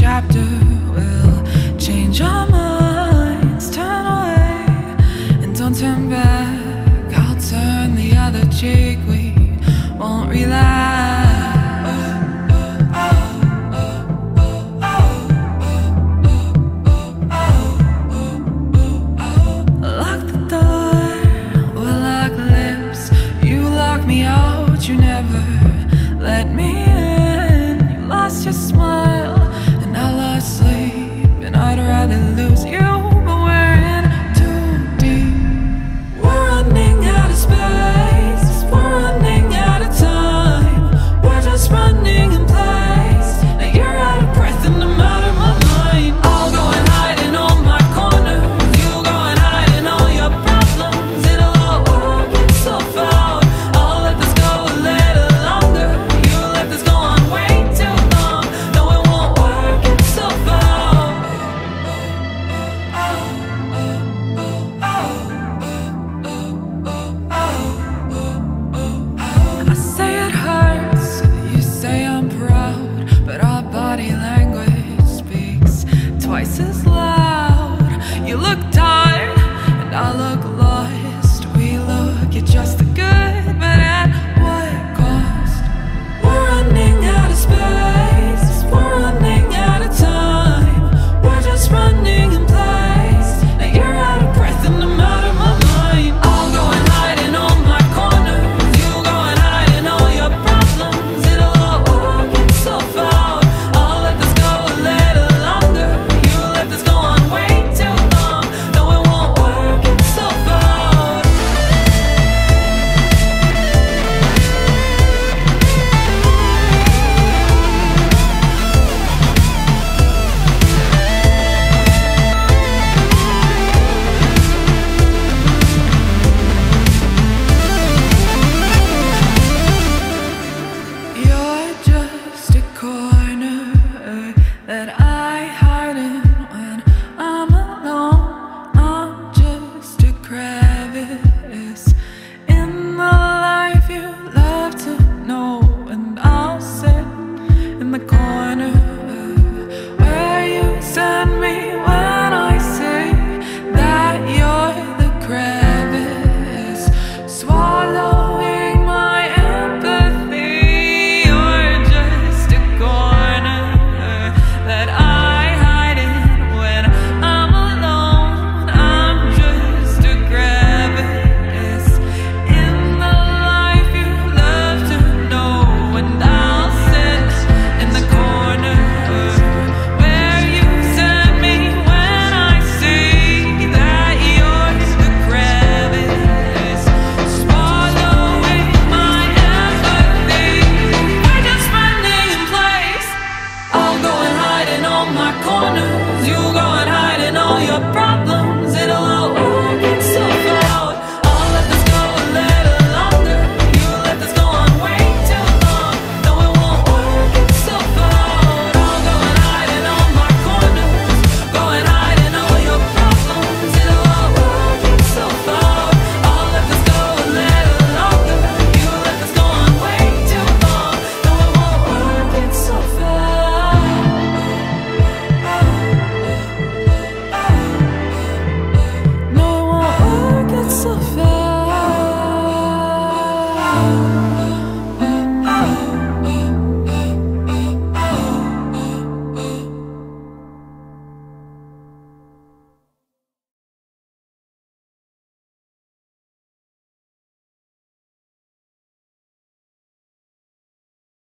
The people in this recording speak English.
chapter will change our minds. Turn away and don't turn back. I'll turn the other cheek. We won't relax. I look corner